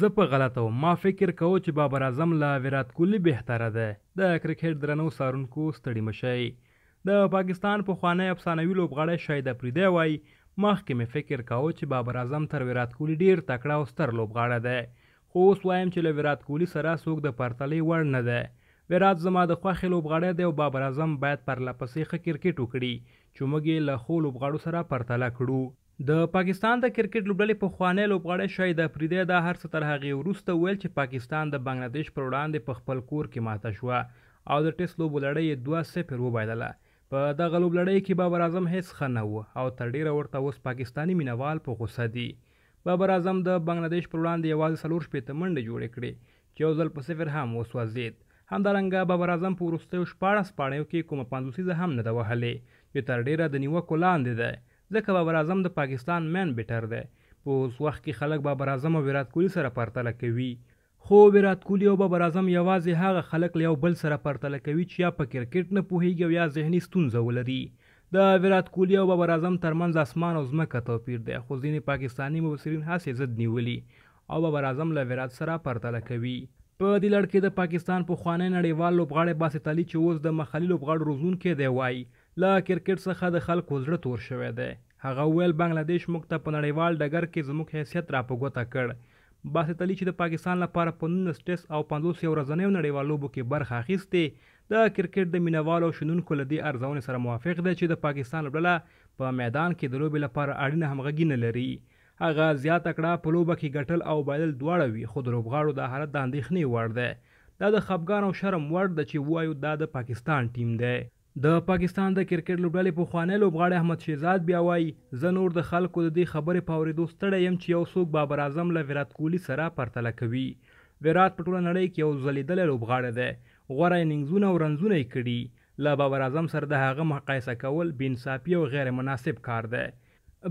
زه په غلطه وم ما فکر کوو چې بابر اعظم له ویرات کولی بهتره دی د کرکټ درنو څارونکو ستړي مه شئ د پاکستان پخوانی افسانوي لوبغاړی شاهد اپریدی وایي مخکې مې فکر کاوه چې بابر اعظم تر ویرات کولی ډیر تکړه او ستر لوبغاړی دی خو اوس وایم چې له ویرات کولی سره څوک د پرتلې وړ نه دی ویرات زما د خوښې لوبغاړی دی او بابر اعظم باید پرلپسې ښه کرکټ وکړي چې موږ یې له ښو لوبغاړو سره پرتله کړو. د پاکستان د کرکټ لوبډلې پخوانی لوبغاړی شاهد افریدی دا هر څه تر هغې وروسته وویل چې پاکستان د بنګله دېش پر وړاندې په خپل کور کې ماته شوه او د ټېسټ لوبو لړۍ یې دوه، صفر وبایلله. په دغه لوبلړۍ کې بابر اعظم هېڅ ښه نه و او تر ډېره ورته اوس پاکستاني مینه وال په غوسه دي. بابر اعظم د بنګله دېش پر وړاندې یوازې څلور شپېته منډې جوړې کړې چې یو ځل په صفر هم وسوځېد. همدارنګه بابر اعظم په وروستیو شپاړس پاڼیو کې کومه پنځوسیزه هم نه ده وهلې چې تر ډېره د نیوکو لاندې ده ځکه بابر اعظم د پاکستان مین بیټر دی په اوس وخت کې خلک بابر اعظم او ویرات کوهلي سره پرتله کوي خو ویرات کوهلي او بابر اعظم یوازې هغه خلک له یو بل سره پرتله کوي چې یا په کرکټ نه پوهیږي او یا ذهني ستونزه ولري د ویرات کوهلي او بابر اعظم ترمنځ اسمان او ځمکه توپیر دی خو ځینې پاکستاني مبصرین هسې ضد نیولي او بابر اعظم له ویرات سره پرتله کوي په دې لړ کې د پاکستان پخوانی نړیوال لوبغاړی باسط علي چې اوس د مخلي لوبغاړو روزونکی دی وایي له کرکټ څخه د خلکو زړه تور شوی دی. هغه وویل، بنګله دېش موږ ته په نړیوال ډګر کې زموږ حیثیت را په ګوته کړ. باسط علي چې د پاکستان لپاره په نولس ټېسټ او پنځوس یو ورځنیو نړیوال لوبو کې برخه اخیستې، د کرکټ د مینه والو او شنونکو له دې ارزونې سره موافق دی چې د پاکستان لوبډله په میدان کې د لوبې لپاره اړینه همغږي نه لري. هغه زیاته کړه، په لوبه کې ګټل او بایلل دواړه وي، خو د لوبغاړو دا حالت د اندېښنې وړ دی. دا د خپګان او شرم وړ ده چې ووایو دا د پاکستان ټیم دی. د پاکستان د کرکټ لوبډلې پخوانی لوبغاړی احمد شهزاد بیا وايي، زه نور د خلکو د دې خبرې په اورېدو ستړی یم چې یو څوک بابر اعظم له ویرات کوهلي سره پرتله کوي. ویرات په ټوله نړۍ کې یو ځلېدلی لوبغاړی دی، غوره اننګزونه او رنزونه یې کړي، له بابر اعظم سره د هغه مقایسه کول بې انصافي او غیر مناسب کار دی.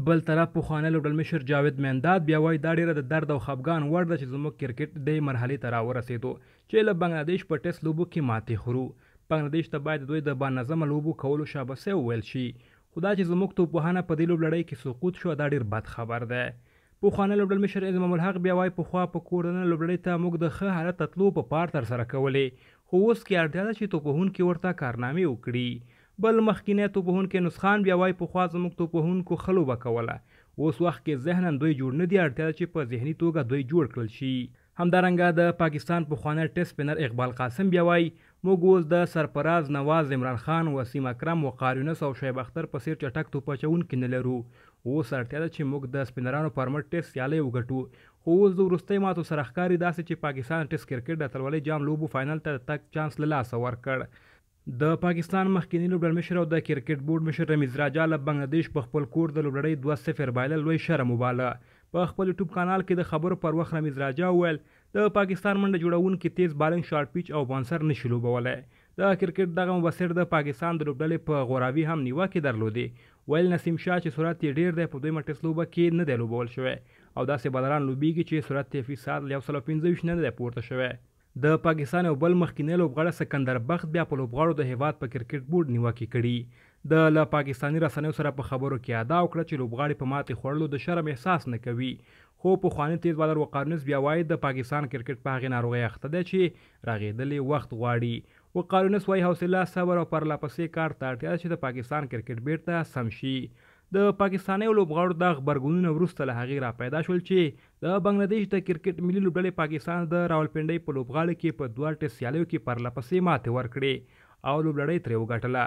بل طرف پخوانی لوبډلمشر جاوید مهنداد بیا وايي، دا ډېره د درد او خپګان وړ ده چې زموږ کرکټ دې مرحلې ته راورسېدو چې له بنګلهدېش په ټېسټ لوبو کې ماتې خورو. بنګله دېش ته باید د دوی د بانظمه لوبو کولو شابسې وویل شي، خو دا چې زموږ توپوهانه په دې لوبلړۍ کې سقوط شوه، دا ډېر بد خبر دی. پخوانی لوبډلمشر انضمام الحق بیا وايي، پخوا په کور دننه لوبلړۍ ته موږ د ښه حالت ته تلو په پار ترسره کولې، خو اوس کې اړتیا ده چې توپوهونکي ورته کارنامې وکړي. بل مخکینی توپوهونکی نسخان بیا وايي، پخوا زموږ توپوهونکو ښه لوبه کوله، اوس وخت کې ذهناً دوی جوړ نه دي، اړتیا ده چې په ذهني توګه دوی جوړ کړل شي. همدارنګه د پاکستان پخوانی ټېسټ سپېنر اقبال قاسم بیا وايي، موږ اوس د سرفراز، نواز، عمران خان، وسیم اکرم، وقار یونس او شعیب اختر په څېر چټک توپ اچوونکي نه لرو. اوس اړتیا ده چې موږ د سپېنرانو پر مټ ټېسټ سیالۍ وګټو، خو اوس د وروستۍ ماتو سره ښکاري داسې چې پاکستان د ټېسټ کرکټ د اتلولۍ جام لوبو فاینل ته د تګ چانس له لاسه ورکړ. د پاکستان مخکېني لوبډلمشر او د کرکټ بورډ مشر رمیز راجا له بنګله دېش په خپل کور د لوبډلۍ دوه صفر بایلل لوی شرم وباله. په خپل یوټیوب کانال کې د خبرو پر وخت رمیز راجا وویل، د پاکستان منډه جوړوونکي تېز بالنګ شارټ پیچ او باونسر نه شي لوبولی. د کرکټ دغه مبصر د پاکستان د لوبډلې په غوراوي هم نیوکې درلودې. ویل نسیم شاه چې سرعت یې ډېر دی په دویمه ټېسټ لوبه کې نه دی لوبول شوی او داسې بالران لوبېږي چې سرعت یې فیصد له یو سل او پنځه ویشت نه نه دی پورته شوی. د پاکستان یو بل مخکینی لوبغاړی سکندر بخت بیا په لوبغاړو د هېواد په کرکټ بورډ نیوکې کړي. ده له پاکستاني رسنیو سره په خبرو کې ادعا وکړه چې لوبغاړي په ماتې خوړلو د شرم احساس نه کوي. خو پخوانی تېز بالر وقارنیوز بیا وايي د پاکستان کرکټ په هغې ناروغۍ اخته دی چې رغېدل یې وخت غواړي. وقارنیوس وايي حوصله، صبر او پرلهپسې کار ته اړتیا ده چې د پاکستان کرکټ بېرته سم شي. د پاکستانیو لوبغاړو دا غبرګونونه وروسته له هغې راپیدا شول چې د بنګله دېش د کرکټ ملي لوبډلې پاکستان ته د راولپنډۍ په لوبغالي کې په دوه ټېسټ سیالیو کې پرله پسې ماتې ورکړې او لوبلړۍ ترې وګټله.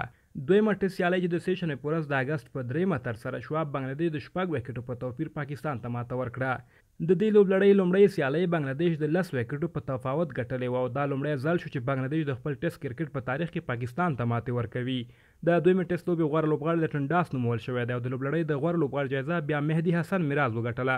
دویمه ټېسټ سیالۍ چې د سې شنبې په ورځ د اګست په درېیمه ترسره شوه، بنګله دېش د شپږ وېکټو په توپیر پاکستان ته ماته ورکړه. د دې لوبلړۍ لومړۍ سیالۍ بنګله دېش د لس وېکټو په تفاوت ګټلې وه او دا لومړی ځل شو چې بنګله دېش د خپل ټېسټ کرکټ په تاریخ کې پاکستان ته ماتې ورکوي. د دویمې ټېسټ لوبې غوره لوبغاړی لټن ډاس نومول شوی دی او د لوبلړۍ د غوره لوبغاړي جایزه بیا مهدي حسن میراز وګټله.